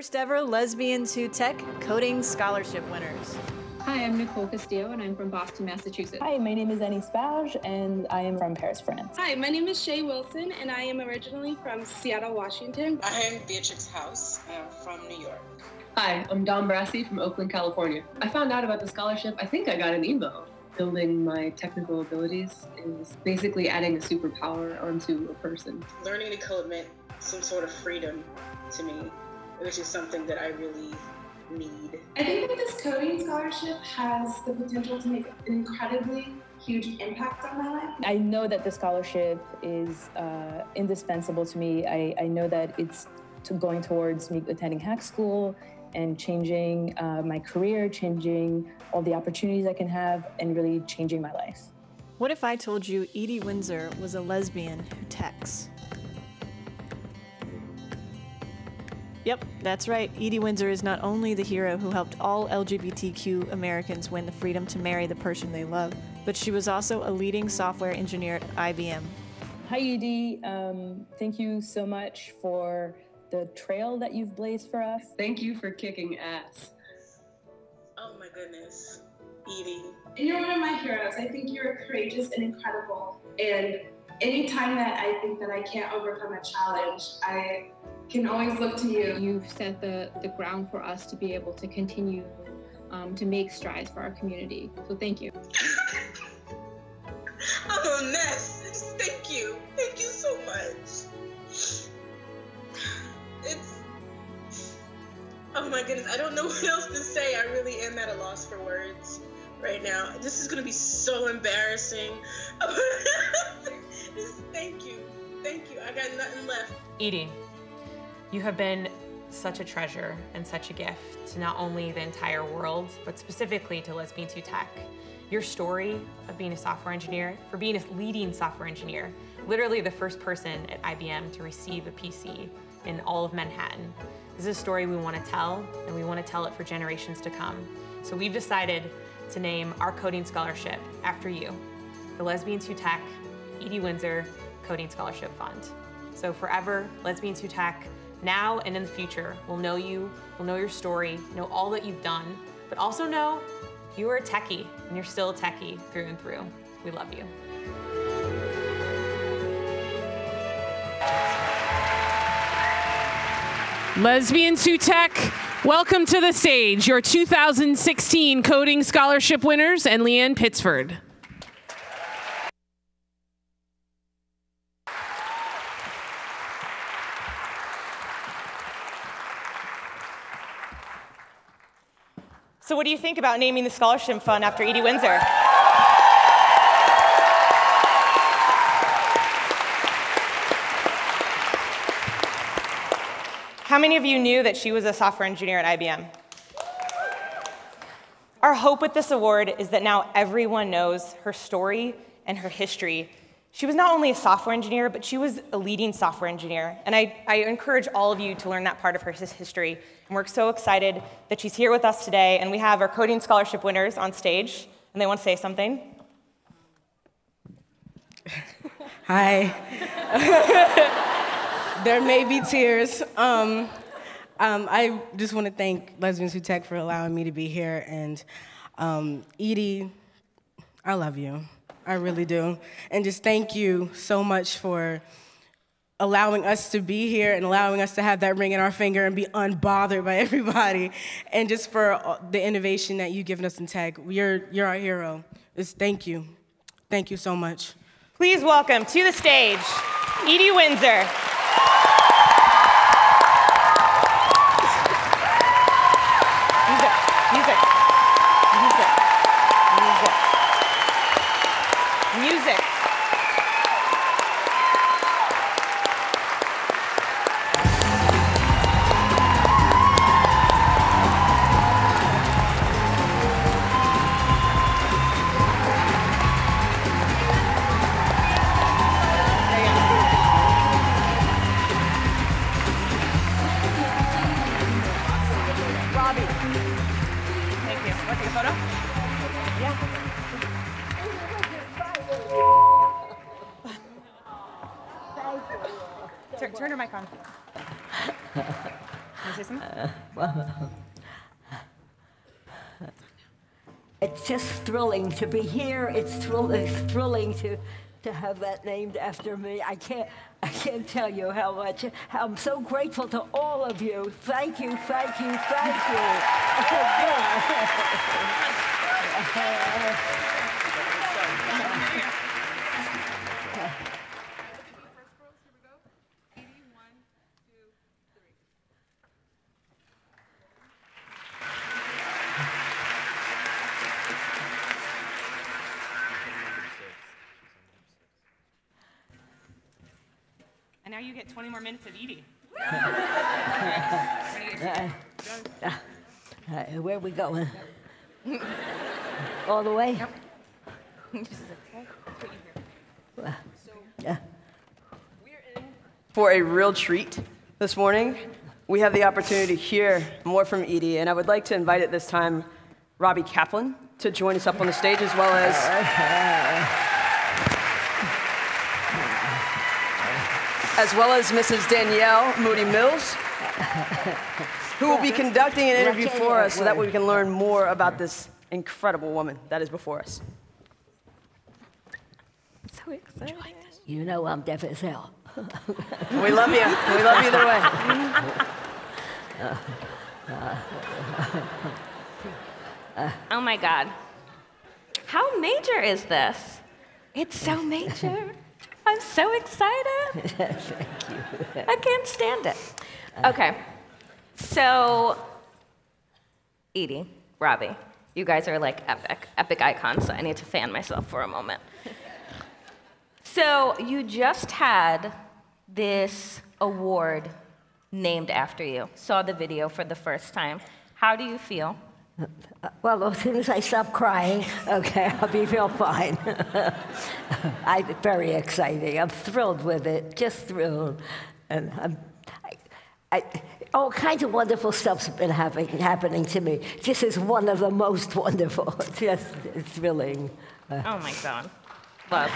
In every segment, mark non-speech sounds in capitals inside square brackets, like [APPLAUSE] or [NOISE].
First ever Lesbians Who Tech coding scholarship winners. Hi, I'm Nicole Castillo, and I'm from Boston, Massachusetts. Hi, my name is Annie Spage, and I am from Paris, France. Hi, my name is Shay Wilson, and I am originally from Seattle, Washington. I am Beatrix House. I'm from New York. Hi, I'm Don Brassi from Oakland, California. I found out about the scholarship, I think I got an email. Building my technical abilities is basically adding a superpower onto a person. Learning to code meant some sort of freedom to me, which is something that I really need. I think that this coding scholarship has the potential to make an incredibly huge impact on my life. I know that the scholarship is uh, indispensable to me. I, I know that it's to going towards me attending hack school and changing uh, my career, changing all the opportunities I can have, and really changing my life. What if I told you Edie Windsor was a lesbian who techs? Yep, that's right. Edie Windsor is not only the hero who helped all LGBTQ Americans win the freedom to marry the person they love, but she was also a leading software engineer at IBM. Hi, Edie. Um, thank you so much for the trail that you've blazed for us. Thank you for kicking ass. Oh my goodness, Edie. And you're one of my heroes. I think you're courageous and incredible. And anytime that I think that I can't overcome a challenge, I can always look to you. You've set the, the ground for us to be able to continue um, to make strides for our community. So thank you. [LAUGHS] I'm a mess. Thank you. Thank you so much. It's. Oh my goodness. I don't know [LAUGHS] what else to say. I really am at a loss for words right now. This is going to be so embarrassing. [LAUGHS] Thank you. Thank you. I got nothing left. Edie, you have been such a treasure and such a gift to not only the entire world, but specifically to Lesbians Who Tech. Your story of being a software engineer, for being a leading software engineer, literally the first person at IBM to receive a PC in all of Manhattan. This is a story we want to tell, and we want to tell it for generations to come. So we've decided to name our coding scholarship after you, the Lesbians Who Tech Edie Windsor Coding Scholarship Fund. So forever, Lesbians Who Tech, now and in the future, will know you, will know your story, know all that you've done, but also know you are a techie, and you're still a techie through and through. We love you. Lesbians Who Tech, welcome to the stage, your 2016 Coding Scholarship winners and Leanne Pittsford. So what do you think about naming the scholarship fund after Edie Windsor? How many of you knew that she was a software engineer at IBM? Our hope with this award is that now everyone knows her story and her history. She was not only a software engineer, but she was a leading software engineer. And I, I encourage all of you to learn that part of her history. And we're so excited that she's here with us today. And we have our coding scholarship winners on stage, and they want to say something. Hi. [LAUGHS] there may be tears. Um, um, I just want to thank Lesbians Who Tech for allowing me to be here. And um, Edie, I love you. I really do. And just thank you so much for allowing us to be here and allowing us to have that ring in our finger and be unbothered by [LAUGHS] everybody. And just for the innovation that you've given us in tech. You're, you're our hero. Just thank you. Thank you so much. Please welcome to the stage, Edie Windsor. Thrilling to be here. It's, thrill, it's thrilling to, to have that named after me. I can't, I can't tell you how much. I'm so grateful to all of you. Thank you, thank you, thank you. [LAUGHS] [LAUGHS] you get 20 more minutes of Edie. Uh, uh, where are we going? All the way? Uh, For a real treat this morning, we have the opportunity to hear more from Edie, and I would like to invite at this time Robbie Kaplan to join us up on the stage, as well as as well as Mrs. Danielle Moodie-Mills, who will be conducting an interview for us so that we can learn more about this incredible woman that is before us. So excited. You know I'm deaf as hell. We love you. We love you either way. Oh my God. How major is this? It's so major. I'm so excited. [LAUGHS] Thank you. I can't stand it. Okay. So, Edie, Robbie, you guys are like epic, epic icons, so I need to fan myself for a moment. So, you just had this award named after you. Saw the video for the first time. How do you feel? Well, [LAUGHS] as soon as I stop crying, okay, I'll be real fine. [LAUGHS] I'm very exciting. I'm thrilled with it, just thrilled, and I'm. I, I, all kinds of wonderful stuff's been happen, happening to me. This is one of the most [LAUGHS] wonderful. It's Just thrilling. Uh, Oh my God. Love.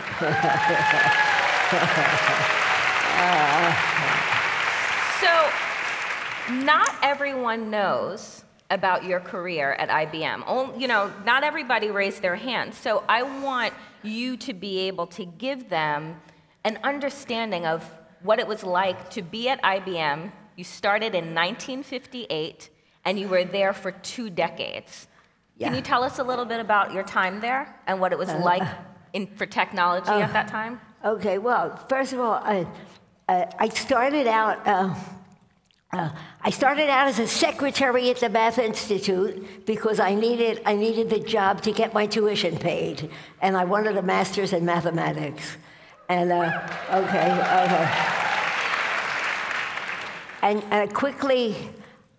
So, not everyone knows about your career at IBM. On- You know, not everybody raised their hand. So, I want you to be able to give them an understanding of what it was like to be at IBM. You started in 1958 and you were there for two decades. Can you tell us a little bit about your time there and what it was Uh, like in, for technology uh, at that time? Okay, well, first of all, I, I started out. Uh, uh, I started out as a secretary at the Math Institute because I needed I needed the job to get my tuition paid, and I wanted a master's in mathematics. And uh, okay, okay. And, and I quickly,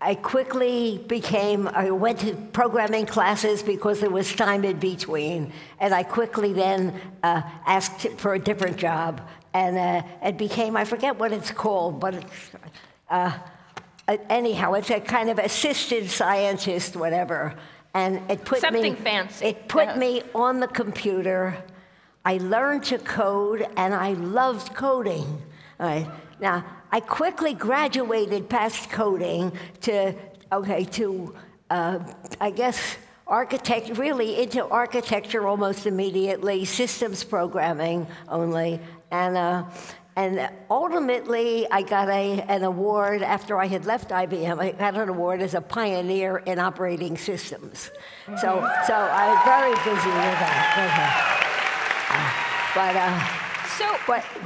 I quickly became. I went to programming classes because there was time in between, and I quickly then uh, asked for a different job, and uh, it became. I forget what it's called, but. It's, uh, uh, anyhow, it's a kind of assisted scientist, whatever. And it put Something me, fancy. It put Yeah. me on the computer. I learned to code, and I loved coding. Right. Now, I quickly graduated past coding to, okay, to, uh, I guess, architect, really into architecture almost immediately, systems programming only. And, uh, and ultimately, I got a, an award after I had left IBM. I got an award as a pioneer in operating systems. So, so I was very busy with that. But, uh, So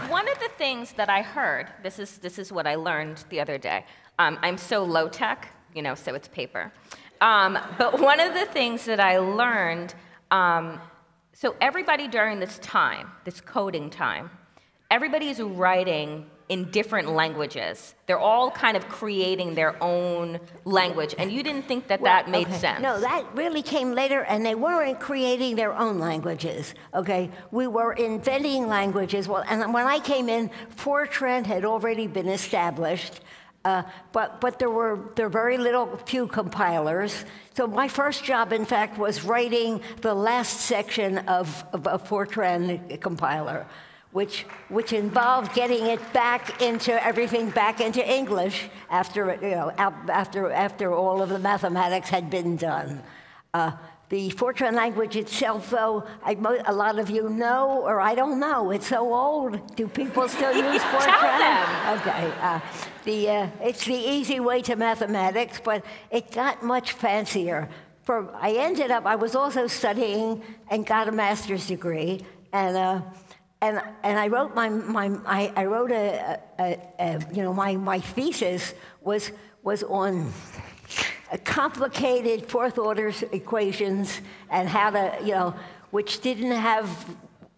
one of the things that I heard, this is this is what I learned the other day. Um, I'm so low tech, you know, so it's paper. Um, but one of the things that I learned, um, so everybody during this time, this coding time, everybody is writing in different languages. They're all kind of creating their own language, and you didn't think that that made Okay. sense. No, that really came later, and they weren't creating their own languages. Okay, we were inventing languages. Well, and when I came in, Fortran had already been established, uh, but but there were there were very little few compilers. So my first job, in fact, was writing the last section of, of a Fortran compiler. Which, which involved getting it back into everything back into English after, you know, after, after all of the mathematics had been done. Uh, the Fortran language itself, though, I, a lot of you know, or I don't know, it's so old. Do people still [LAUGHS] use Fortran? Tell them. Okay. Uh, the, uh, it's the easy way to mathematics, but it got much fancier. For, I ended up, I was also studying and got a master's degree, and uh, and, and I wrote my, my I, I wrote a, a, a, you know, my, my thesis was, was on complicated fourth order equations and how to, you know, which didn't have,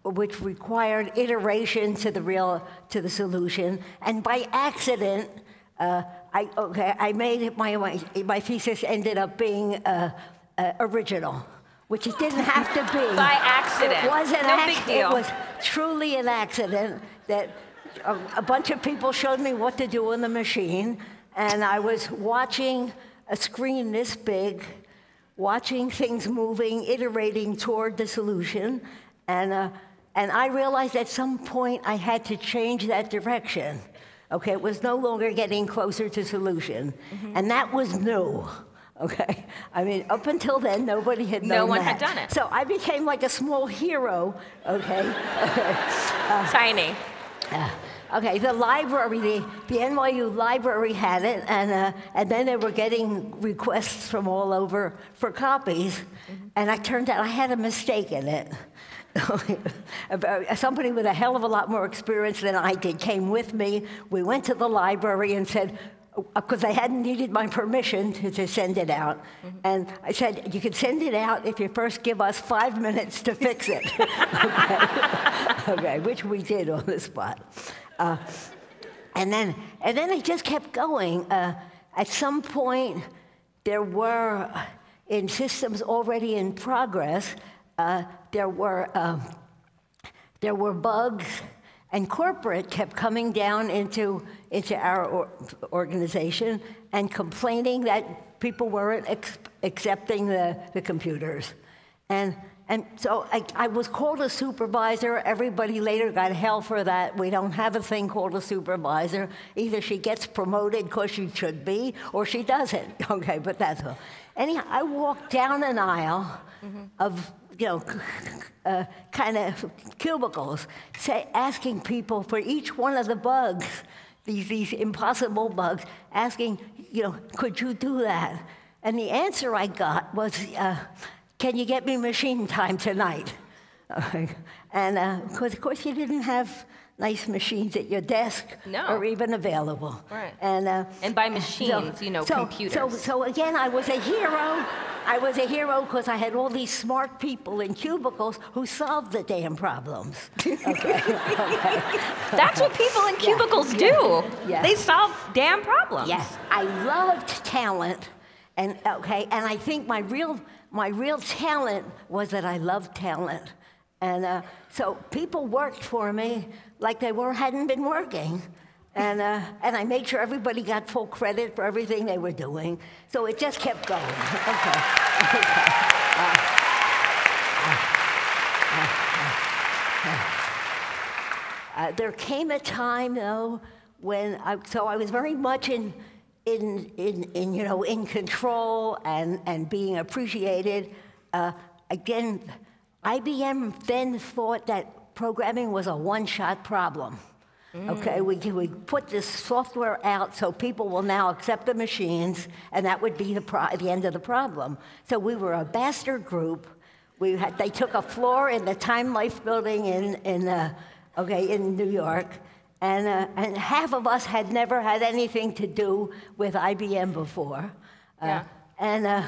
which required iteration to the real, to the solution. And by accident, uh, I, okay, I made my, my, my thesis ended up being uh, uh, original which it didn't have to be. By accident. It was an no big deal. Truly an accident that a, a bunch of people showed me what to do on the machine, and I was watching a screen this big, watching things moving, iterating toward the solution, and, uh, and I realized at some point I had to change that direction. Okay, it was no longer getting closer to solution, Mm-hmm. and that was new. Okay, I mean, up until then, nobody had No one that. had done it. So I became like a small hero. Okay, Uh, [LAUGHS] Tiny. uh, okay, the library, the, the NYU library had it, and, uh, and then they were getting requests from all over for copies, Mm-hmm. and I turned out I had a mistake in it. [LAUGHS] About- Somebody with a hell of a lot more experience than I did came with me. We went to the library and said, because they hadn't needed my permission to, to send it out. Mm-hmm. And I said, you can send it out if you first give us five minutes to fix it. okay. [LAUGHS] [LAUGHS] okay, which we did on the spot. Uh, and then, and then it just kept going. Uh, at some point, there were, in systems already in progress, uh, there were um, there were bugs, and corporate kept coming down into, into our or, organization and complaining that people weren't accepting the, the computers. And, and so I, I was called a supervisor. Everybody later got hell for that. We don't have a thing called a supervisor. Either she gets promoted because she should be, or she doesn't. [LAUGHS] Okay, but that's all. Anyhow, I walked down an aisle of you know, uh, kind of cubicles, say, asking people for each one of the bugs, these, these impossible bugs, asking, you know, could you do that? And the answer I got was, uh, can you get me machine time tonight? [LAUGHS] and because, of course, you didn't have nice machines at your desk No. or even available. Right. And, uh, And by machines, you know, so, computers. So, so again, I was a hero. I was a hero because I had all these smart people in cubicles who solved the damn problems. [LAUGHS] Okay. okay. [LAUGHS] That's what people in cubicles yeah, do. yeah. They solve damn problems. Yes, I loved talent, and okay, and I think my real my real talent was that I loved talent, and uh, so people worked for me like they were hadn't been working. And, uh, and I made sure everybody got full credit for everything they were doing. So it just kept going. [LAUGHS] Okay. okay. Uh, Uh, there came a time, though, when I, so I was very much in, in, in, in you know, in control and, and being appreciated. Uh, again, IBM then thought that programming was a one-shot problem. Okay, we, we put this software out so people will now accept the machines, and that would be the, pro- the end of the problem. So we were a bastard group. We had, they took a floor in the Time Life building in, in, uh, okay, in New York, and, uh, and half of us had never had anything to do with IBM before. Uh, Yeah. And, uh,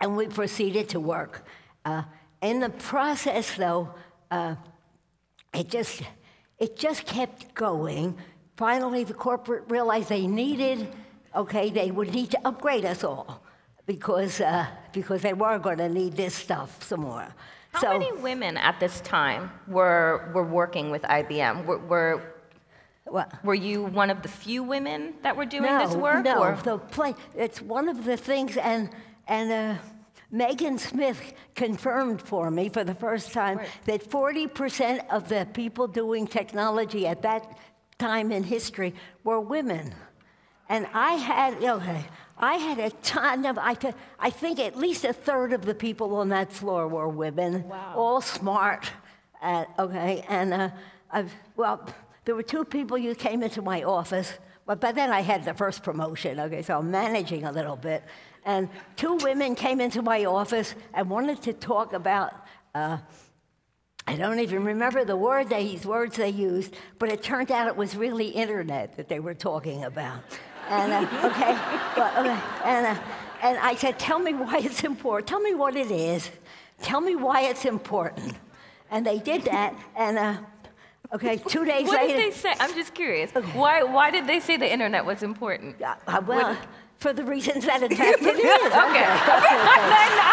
and we proceeded to work. Uh, in the process, though, uh, it just it just kept going. Finally, the corporate realized they needed, okay, they would need to upgrade us all because uh, because they were going to need this stuff some more. How so, many women at this time were, were working with IBM? Were, were, were you one of the few women that were doing no, this work? No, or- the play, it's one of the things, and and uh, Megan Smith confirmed for me for the first time that 40% of the people doing technology at that time in history were women. And I had, okay, I had a ton of, I, th- I think at least a third of the people on that floor were women, wow. all smart, uh, okay, and uh, I've, well, there were two people who came into my office, but by then I had the first promotion, okay, so I'm managing a little bit. And two women came into my office and wanted to talk about, uh, I don't even remember the word they, words they used, but it turned out it was really internet that they were talking about. And, uh, [LAUGHS] okay, okay, and, uh, and I said, tell me why it's important. Tell me what it is. Tell me why it's important. And they did that, and uh, okay, [LAUGHS] two days what later. did they say? I'm just curious. Why, why did they say the internet was important? Uh, well, for the reasons that in fact it [LAUGHS] is. okay. [LAUGHS]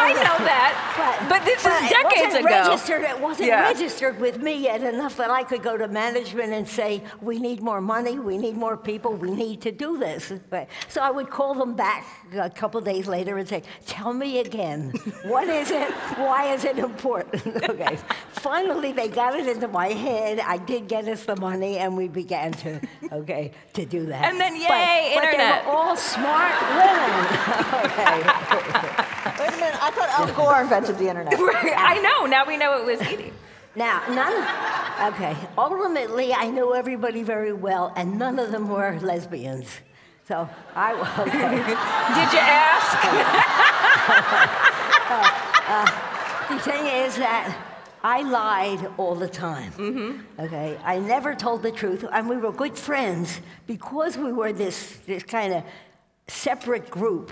I know that. But, this but is decades it wasn't ago. Registered, it wasn't Yeah. registered with me yet enough that I could go to management and say, we need more money, we need more people, we need to do this. But- So I would call them back a couple days later and say, tell me again, what is it? Why is it important? [LAUGHS] okay. Finally, they got it into my head. I did get us the money, and we began to, okay, to do that. And then, But- yay, but internet. they were all smart women. [LAUGHS] okay. [LAUGHS] Wait a minute, I thought Al Gore invented the internet. [LAUGHS] I know. Now we know it was Edie. Now, none. Okay. Ultimately, I know everybody very well, and none of them were lesbians. So I. Okay. Did you ask? Uh, the thing is that I lied all the time. Mm-hmm. Okay. I never told the truth, and we were good friends because we were this this kind of separate group.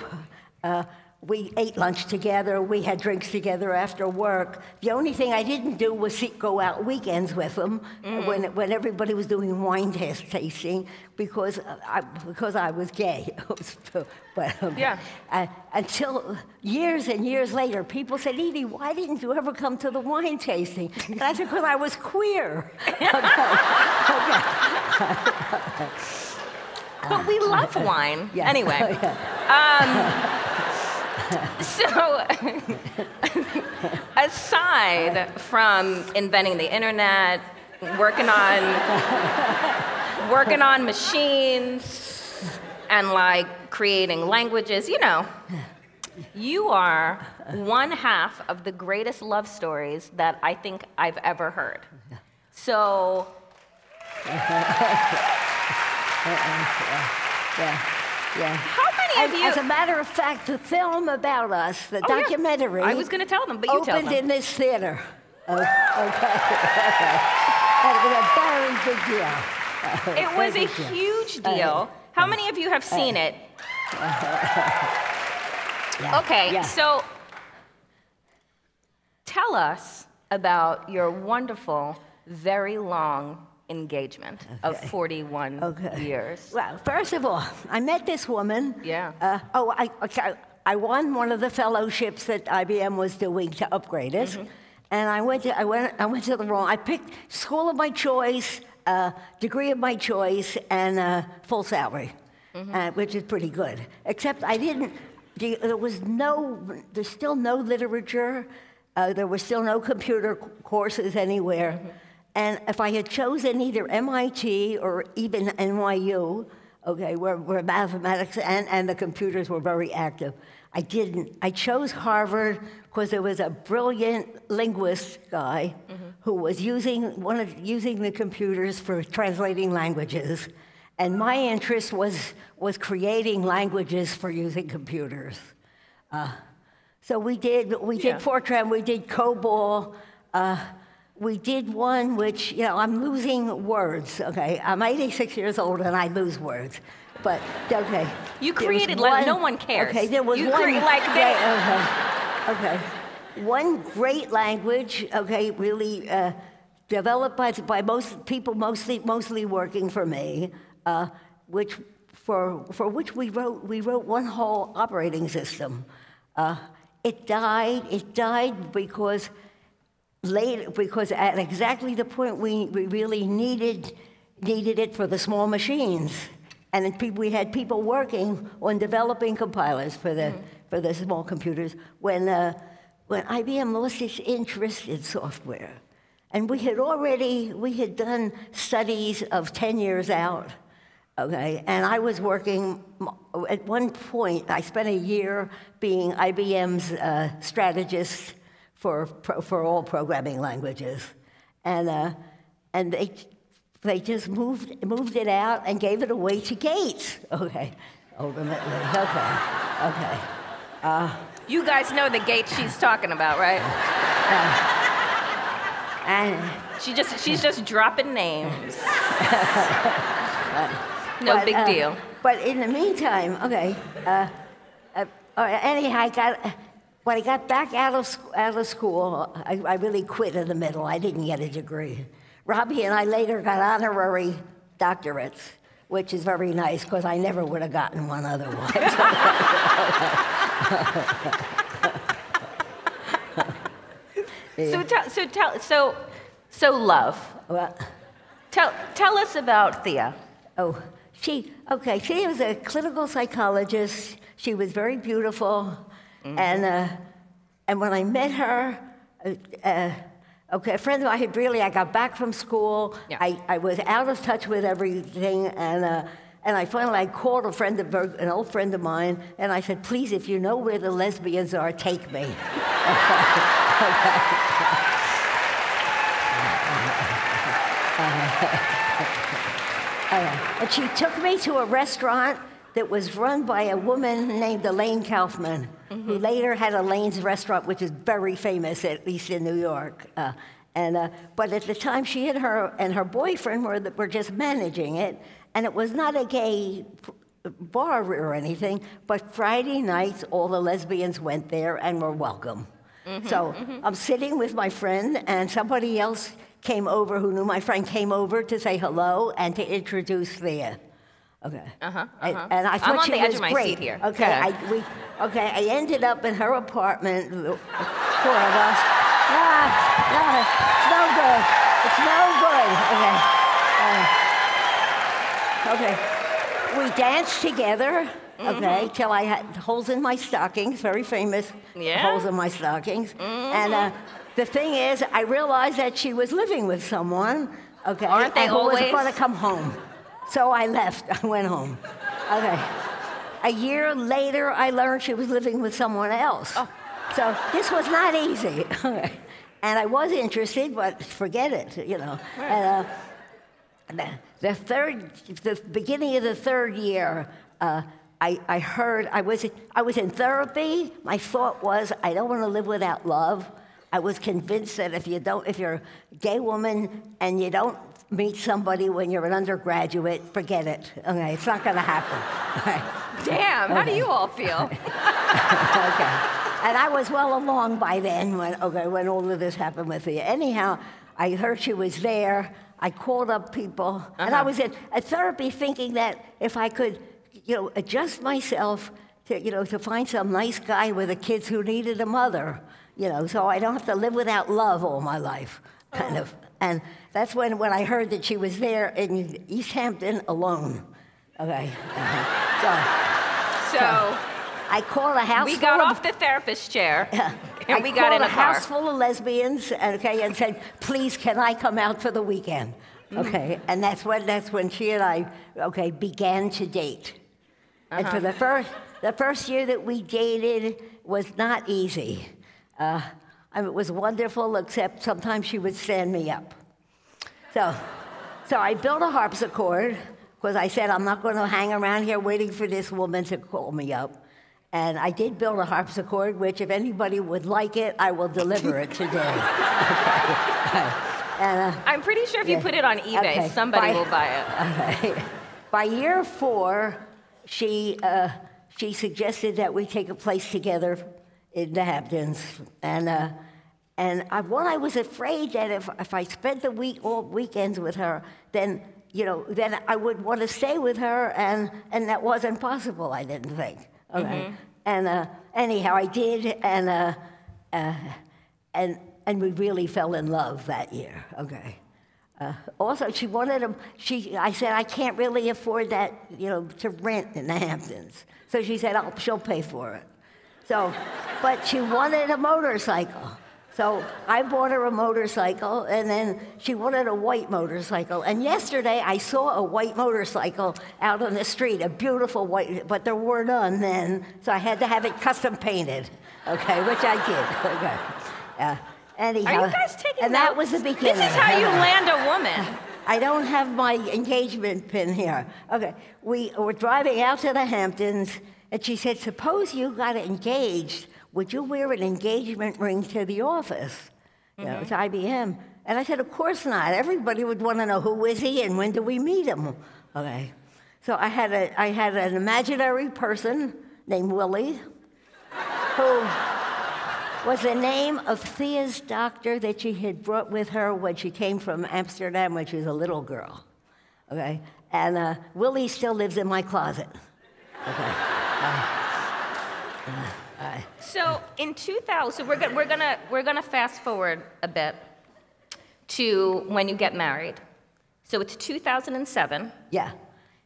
Uh, we ate lunch together. We had drinks together after work. The only thing I didn't do was see, go out weekends with them Mm. when, when everybody was doing wine tasting because I, because I was gay. [LAUGHS] but, um, Yeah. uh, until years and years later, people said, Edie, why didn't you ever come to the wine tasting? And I said, because I was queer. [LAUGHS] [LAUGHS] But we love wine. [LAUGHS] Yeah. Anyway. [LAUGHS] Um, [LAUGHS] so, aside from inventing the internet, working on working on machines, and like creating languages, you know, you are one half of the greatest love stories that I think I've ever heard. So, yeah, yeah. How many of you- As a matter of fact, the film about us, the Oh, yeah. documentary, I was gonna tell them, but you tell opened in this theater. Oh, okay. [LAUGHS] okay. It was a very big deal. It was a deal. huge Uh, deal. How many of you have seen it? [LAUGHS] Okay, yeah. so tell us about your wonderful, very long engagement of 41 years. Well, first of all, I met this woman. Yeah. Uh, oh, I, okay, I won one of the fellowships that IBM was doing to upgrade us. Mm-hmm. And I went, to, I, went, I went to the wrong, I picked school of my choice, uh, degree of my choice, and uh, full salary, Mm-hmm. uh, which is pretty good. Except I didn't, there was no, there's still no literature, uh, there were still no computer courses anywhere. Mm-hmm. And if I had chosen either MIT or even NYU, okay, where, where mathematics and, and the computers were very active, I didn't. I chose Harvard because there was a brilliant linguist guy who was using, one of, using the computers for translating languages. And my interest was, was creating languages for using computers. Uh, so we did, we did Fortran, we did COBOL, uh, we did one which, you know, I'm losing words, okay? I'm 86 years old and I lose words. But, okay. You created like no one cares. Okay, there was You one. like they- yeah, okay. okay. One great language, okay, really uh, developed by, by most people, mostly, mostly working for me, uh, which for, for which we wrote, we wrote one whole operating system. Uh, it died, it died because later, because at exactly the point we, we really needed, needed it for the small machines. And people, we had people working on developing compilers for the, for the small computers when, uh, when IBM lost its interest in software. And we had already, we had done studies of 10 years out, okay? And I was working, at one point, I spent a year being IBM's uh, strategist for, for all programming languages. And, uh, and they, they just moved, moved it out and gave it away to Gates, okay? Ultimately, okay, okay. Uh, you guys know the Gates she's talking about, right? Uh, and she just she's just dropping names. [LAUGHS] no but, big uh, deal. But in the meantime, okay. Uh, uh, anyhow, I got when I got back out of out of school, I, I really quit in the middle. I didn't get a degree. Robbie and I later got honorary doctorates, which is very nice because I never would have gotten one otherwise. [LAUGHS] So tell, so tell, so, so love. What? Tell, tell us about Thea. Oh, she, okay, she was a clinical psychologist. She was very beautiful. Mm-hmm. And, uh, and when I met her, uh, uh, okay, a friend of mine had really, I got back from school. Yeah. I, I was out of touch with everything. And, uh, and I finally I called a friend of an old friend of mine, and I said, "Please, if you know where the lesbians are, take me." [LAUGHS] and she took me to a restaurant that was run by a woman named Elaine Kaufman, mm-hmm. who later had Elaine's restaurant, which is very famous, at least in New York. Uh, and, uh, but at the time, she and her, and her boyfriend were, were just managing it, and it was not a gay bar or anything, but Friday nights, all the lesbians went there and were welcome. Mm-hmm, so mm-hmm. I'm sitting with my friend, and somebody else came over who knew my friend came over to say hello and to introduce Thea. Okay. Uh-huh, uh-huh. And, and I thought I'm on she the was edge of my great. seat here. Okay. I, we, okay. I ended up in her apartment. Four of us. Ah, ah, it's no good. It's no good. Okay. Uh, okay. We danced together. Mm-hmm. Okay, till I had holes in my stockings, very famous yeah. holes in my stockings. Mm-hmm. And uh, the thing is, I realized that she was living with someone, okay, Aren't they and who always? was going to come home. So I left. [LAUGHS] I went home. Okay. A year later, I learned she was living with someone else. Oh. So this was not easy. [LAUGHS] and I was interested, but forget it, you know. And, uh, the, the third, the beginning of the third year, uh, I, I heard I was, I was in therapy. My thought was, I don't want to live without love. I was convinced that if you don't, if you're a gay woman and you don't meet somebody when you're an undergraduate, forget it. Okay, it's not going to happen. [LAUGHS] Damn, how do you all feel? [LAUGHS] okay. And I was well along by then when, okay, when all of this happened with me. Anyhow, I heard she was there. I called up people, uh-huh. and I uh-huh. was in a therapy thinking that if I could, you know, adjust myself to, you know, to find some nice guy with the kids who needed a mother, you know, so I don't have to live without love all my life, kind oh. of. And that's when, when I heard that she was there in East Hampton alone. Okay. Uh-huh. So, so, I called a house. We got of, off the therapist chair. [LAUGHS] And I we got in a, a car. house full of lesbians, okay, and said, "Please, can I come out for the weekend?" Mm. Okay, and that's when that's when she and I, okay, began to date. Uh-huh. And for uh-huh. the first the first year that we dated was not easy. Uh, I mean, it was wonderful, except sometimes she would stand me up. So, so I built a harpsichord because I said, I'm not going to hang around here waiting for this woman to call me up. And I did build a harpsichord, which, if anybody would like it, I will deliver it today. okay. [LAUGHS] And, uh, I'm pretty sure if yeah. you put it on eBay, okay. somebody by, will buy it. [LAUGHS] Okay. By year four, she, uh, she suggested that we take a place together in the Hamptons. And, uh, and I, what I was afraid that if, if I spent the week, all weekends with her, then, you know, then I would want to stay with her, and, and that wasn't possible, I didn't think. Okay. Mm-hmm. And uh, anyhow, I did, and, uh, uh, and, and we really fell in love that year. Okay. Uh, also, she wanted to, she, I said, I can't really afford that, you know, to rent in the Hamptons. So she said, oh, she'll pay for it. So, but she wanted a motorcycle. So I bought her a motorcycle, and then she wanted a white motorcycle. And yesterday I saw a white motorcycle out on the street, a beautiful white, but there were none then, so I had to have it custom painted, okay, which I did. Okay. Uh, anyhow, Are you guys taking and that was the beginning. This is how you [LAUGHS] land a woman. I don't have my engagement pin here. Okay, we were driving out to the Hamptons, and she said, Suppose you got engaged. Would you wear an engagement ring to the office? You know, it's IBM. And I said, Of course not. Everybody would want to know who is he and when do we meet him? Okay. So I had, a, I had an imaginary person named Willie who was the name of Thea's doctor that she had brought with her when she came from Amsterdam when she was a little girl. Okay? And uh, Willie still lives in my closet. Okay. So in 2000, we're gonna, we're gonna we're gonna fast forward a bit to when you get married. So it's 2007. yeah.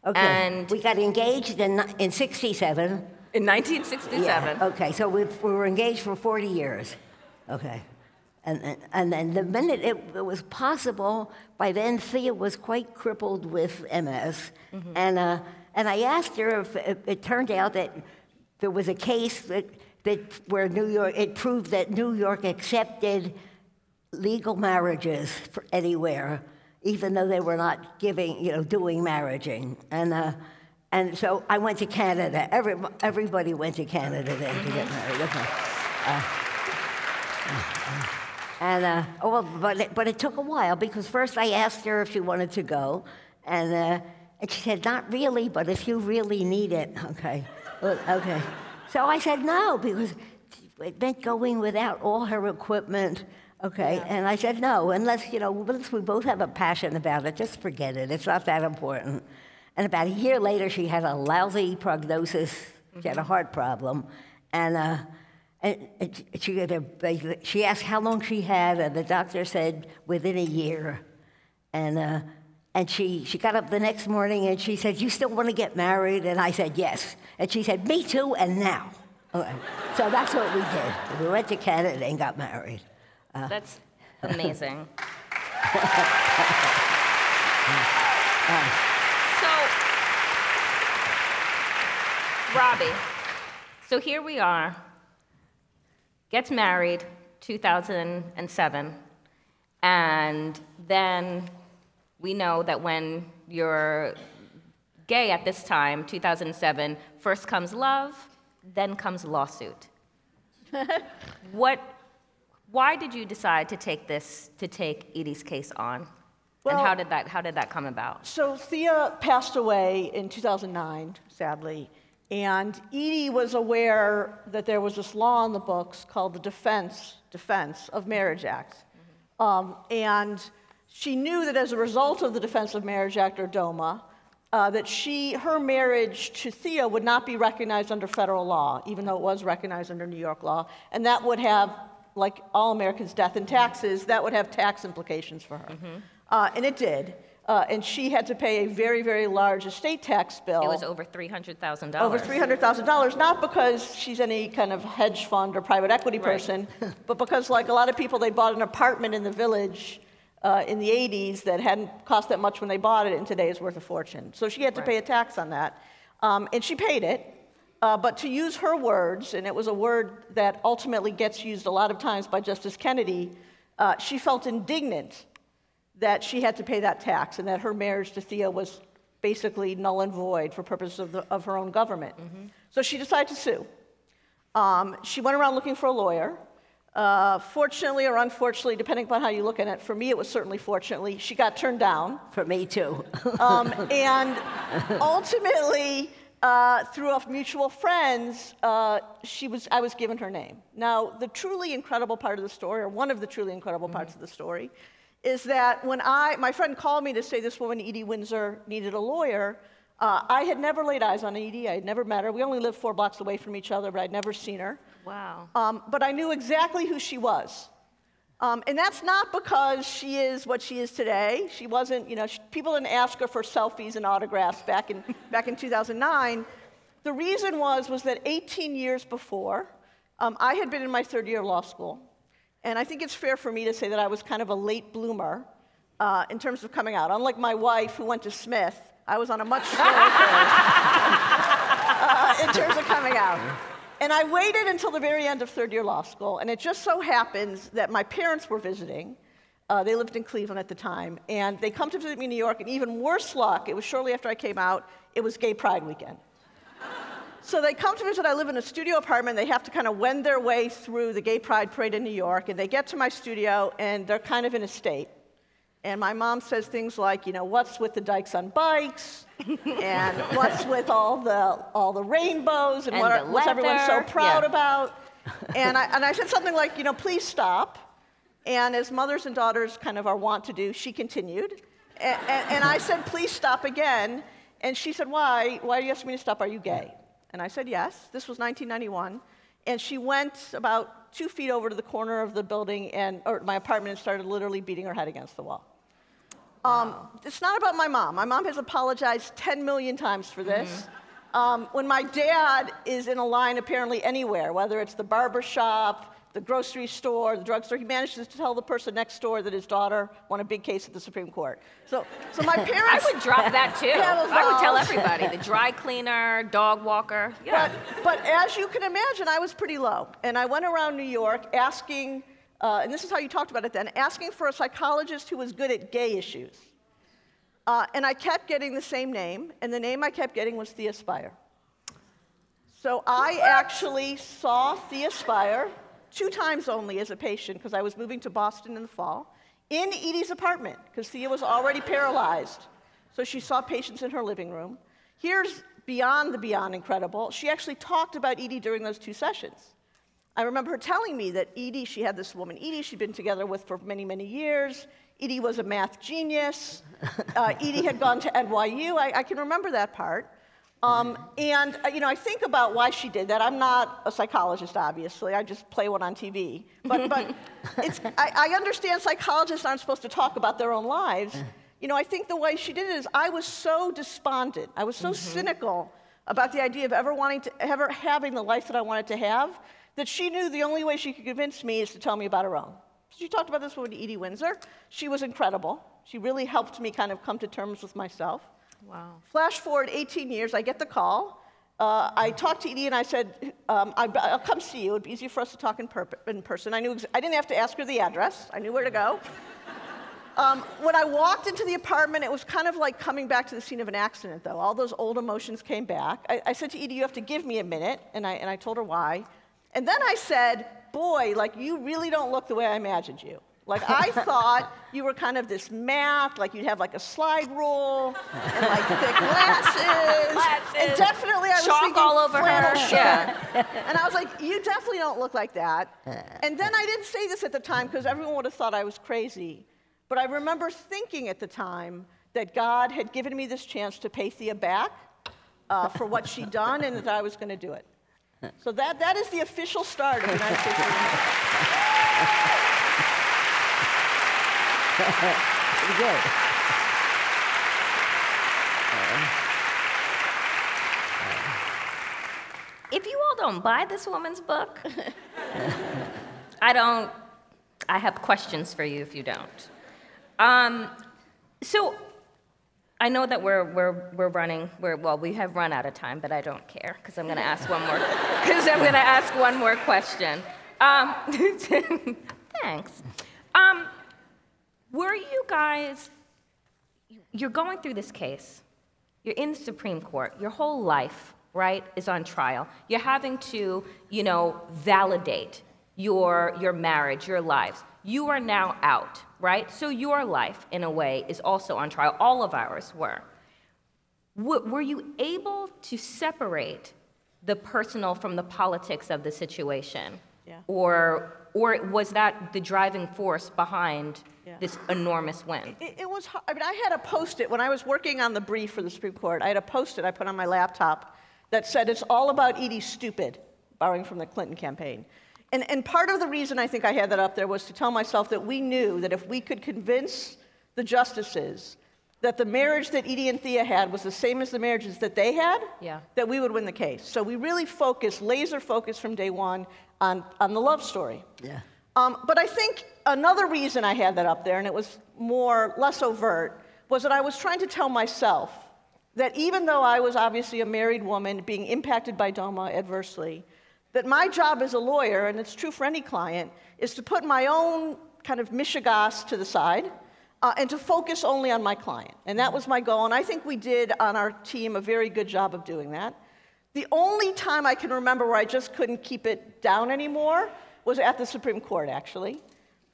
Okay. And- we got engaged in, in 67. In 1967. Yeah. Okay, so we, we were engaged for 40 years. Okay. And, and, and then the minute it, it was possible, by then Thea was quite crippled with MS. And, uh, and I asked her if it, it turned out that there was a case that, that where New York, it proved that New York accepted legal marriages for anywhere, even though they were not giving, you know, doing marriaging. And, uh, and so I went to Canada. Every, everybody went to Canada then to get married. Okay. Uh, and, uh, oh, well, but it, but it took a while because first I asked her if she wanted to go, and, uh, and she said, not really, but if you really need it, okay. Okay. So I said no because it meant going without all her equipment. Okay, and I said no, unless you know, unless we both have a passion about it, just forget it. It's not that important. And about a year later, she had a lousy prognosis. She had a heart problem, and uh, and and she she asked how long she had, and the doctor said within a year. And uh, and she she got up the next morning and she said, "You still want to get married?" And I said, "Yes." And she said, "Me too." And now, okay. so that's what we did. We went to Canada and got married. Uh, That's amazing. [LAUGHS] So, Robbie, so here we are, gets married 2007, and then we know that when you're gay at this time, 2007, first comes love, then comes lawsuit. [LAUGHS] what, why did you decide to take this, to take Edie's case on? and how did that, how did that come about? So Thea passed away in 2009, sadly, and Edie was aware that there was this law in the books called the Defense Defense of Marriage Act, um, and she knew that as a result of the Defense of Marriage Act, or DOMA, uh, that she her marriage to Thea would not be recognized under federal law, even though it was recognized under New York law, and that would have, like all Americans, death and taxes. That would have tax implications for her. Uh, and it did. Uh, and she had to pay a very, very large estate tax bill. It was over $300,000. Over $300,000, not because she's any kind of hedge fund or private equity Right. person, but because, like a lot of people, they bought an apartment in the village uh, in the 80s that hadn't cost that much when they bought it, and today is worth a fortune. So she had to pay a tax on that. Um, and she paid it. Uh, but to use her words, and it was a word that ultimately gets used a lot of times by Justice Kennedy, uh, she felt indignant that she had to pay that tax and that her marriage to Thea was basically null and void for purposes of, the, of her own government. So she decided to sue. Um, she went around looking for a lawyer. Uh, fortunately or unfortunately, depending upon how you look at it, for me it was certainly fortunately, she got turned down. For me too. [LAUGHS] um, and ultimately, uh, through a mutual friends, uh, she was, I was given her name. Now, the truly incredible part of the story, or one of the truly incredible parts of the story, is that when I, my friend called me to say this woman, Edie Windsor, needed a lawyer, uh, I had never laid eyes on Edie. I had never met her. We only lived four blocks away from each other, but I'd never seen her. Wow. Um, but I knew exactly who she was. Um, and that's not because she is what she is today. She wasn't, you know, she, people didn't ask her for selfies and autographs back in, [LAUGHS] back in 2009. The reason was, was that 18 years before, Um, I had been in my third year of law school, and I think it's fair for me to say that I was kind of a late bloomer uh, in terms of coming out. Unlike my wife, who went to Smith, I was on a much slower [LAUGHS] curve uh, in terms of coming out. And I waited until the very end of third year law school, and it just so happens that my parents were visiting. Uh, they lived in Cleveland at the time, and they come to visit me in New York, and even worse luck, it was shortly after I came out, it was Gay Pride weekend. [LAUGHS] so they come to visit. I live in a studio apartment. They have to kind of wend their way through the Gay Pride parade in New York, and they get to my studio, and they're kind of in a state. And my mom says things like, you know, what's with the dykes on bikes? and [LAUGHS] what's with all the, all the rainbows? And, And what are, what's everyone so proud yeah. about? [LAUGHS] And I, and I said something like, you know, please stop. And as mothers and daughters kind of are wont to do, she continued. And, and, and I said, please stop again. And she said, why? Why are you asking me to stop? Are you gay? And I said, yes. This was 1991. And she went about two feet over to the corner of the building and, or my apartment and started literally beating her head against the wall. Um, it's not about my mom. My mom has apologized 10 million times for this. Um, when my dad is in a line apparently anywhere, whether it's the barber shop, the grocery store, the drugstore, he manages to tell the person next door that his daughter won a big case at the Supreme Court. So, so my [LAUGHS] parents. I would drop that too. [LAUGHS] I would tell everybody the dry [LAUGHS] cleaner, dog walker. Yeah. But, but as you can imagine, I was pretty low. And I went around New York asking, uh, and this is how you talked about it then, asking for a psychologist who was good at gay issues. Uh, and I kept getting the same name, and the name I kept getting was Thea Spyer. So I actually saw Thea Spyer two times only as a patient because I was moving to Boston in the fall in Edie's apartment because Thea was already paralyzed. So she saw patients in her living room. Here's beyond the beyond incredible. She actually talked about Edie during those two sessions. I remember her telling me that Edie, she had this woman, Edie, she'd been together with for many, many years. Edie was a math genius. [LAUGHS] Uh, Edie had gone to NYU. I, I can remember that part. Um, and, uh, you know, I think about why she did that. I'm not a psychologist, obviously. I just play one on TV. But, but [LAUGHS] it's, I, I understand psychologists aren't supposed to talk about their own lives. You know, I think the way she did it is I was so despondent. I was so cynical about the idea of ever wanting to, ever having the life that I wanted to have, that she knew the only way she could convince me is to tell me about her own. She talked about this with Edie Windsor. She was incredible. She really helped me kind of come to terms with myself. Wow. Flash forward 18 years, I get the call. Uh, I talked to Edie and I said, um, I, will come see you. It'd be easier for us to talk in, per- in person. I, knew I didn't have to ask her the address, I knew where to go. [LAUGHS] Um, when I walked into the apartment, it was kind of like coming back to the scene of an accident, though. All those old emotions came back. I, I said to Edie, You have to give me a minute. And I, and I told her why. And then I said, Boy, like, you really don't look the way I imagined you. Like, I [LAUGHS] thought you were kind of this math, like you'd have like a slide rule and like thick glasses. Glasses. And definitely I was Chalk thinking all over flannel her. shirt. Yeah. [LAUGHS] And I was like, you definitely don't look like that. And then I didn't say this at the time because everyone would have thought I was crazy. But I remember thinking at the time that God had given me this chance to pay Thea back uh, for what she'd done and that I was going to do it. So that, that is the official start of the United States. Pretty good. If you all don't buy this woman's book, [LAUGHS] I don't. I have questions for you if you don't. Um, so I know that we're, we're, we're running, we're, well, we have run out of time, but I don't care because I'm going to ask one more, [LAUGHS] because I'm going to ask one more question. Um, [LAUGHS] thanks. Um, were you guys, you're going through this case, you're in the Supreme Court, your whole life, right, is on trial. You're having to, you know, validate your, your marriage, your lives. You are now out, right? So your life, in a way, is also on trial. All of ours were. W- were you able to separate the personal from the politics of the situation? Yeah. Or, or was that the driving force behind Yeah. this enormous win? It, it was, I mean, I had a post-it, when I was working on the brief for the Supreme Court, I had a post-it I put on my laptop that said, it's all about Edie Stupid, borrowing from the Clinton campaign. And, and part of the reason I think I had that up there was to tell myself that we knew that if we could convince the justices that the marriage that Edie and Thea had was the same as the marriages that they had, Yeah. that we would win the case. So we really focused, laser focused from day one on, on the love story. Yeah. Um, but I think another reason I had that up there, and it was more less overt, was that I was trying to tell myself that even though I was obviously a married woman being impacted by DOMA adversely, that my job as a lawyer, and it's true for any client, is to put my own kind of mishigas to the side uh, and to focus only on my client. And that was my goal, and I think we did on our team a very good job of doing that. The only time I can remember where I just couldn't keep it down anymore was at the Supreme Court, actually.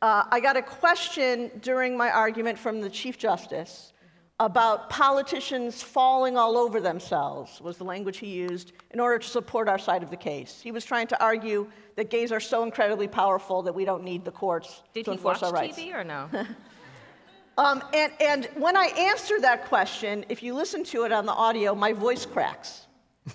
Uh, I got a question during my argument from the Chief Justice about politicians falling all over themselves, was the language he used, in order to support our side of the case. He was trying to argue that gays are so incredibly powerful that we don't need the courts Did to enforce our rights. Did he watch TV or no? [LAUGHS] [LAUGHS] Um, and, and when I answer that question, if you listen to it on the audio, my voice cracks.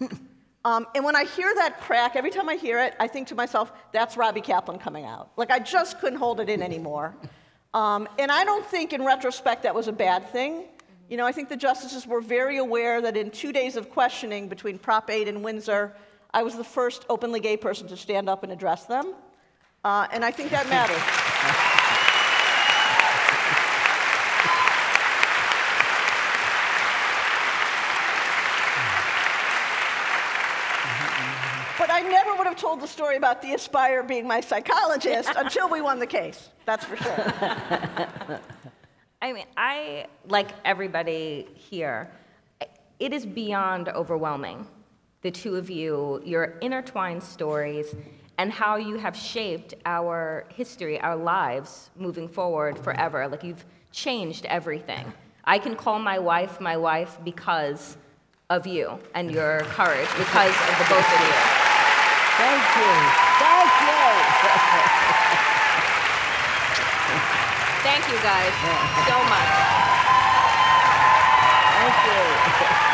[LAUGHS] um, and when I hear that crack, every time I hear it, I think to myself, that's Robbie Kaplan coming out. Like I just couldn't hold it in anymore. Um, and I don't think in retrospect that was a bad thing. You know, I think the justices were very aware that in two days of questioning between Prop 8 and Windsor, I was the first openly gay person to stand up and address them. Uh, and I think that matters. But I never would have told the story about Thea Spyer being my psychologist until we won the case. That's for sure. [LAUGHS] I mean, I, like everybody here, it is beyond overwhelming. The two of you, your intertwined stories, and how you have shaped our history, our lives moving forward forever. Like you've changed everything. I can call my wife my wife because of you and your courage, because of the both of you. Thank you. Thank you. [LAUGHS] Thank you guys so much. Thank you. [LAUGHS]